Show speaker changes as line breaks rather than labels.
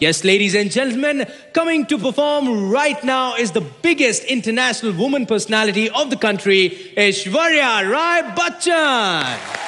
Yes, ladies and gentlemen, coming to perform right now is the biggest international woman personality of the country, Aishwarya Rai Bachchan.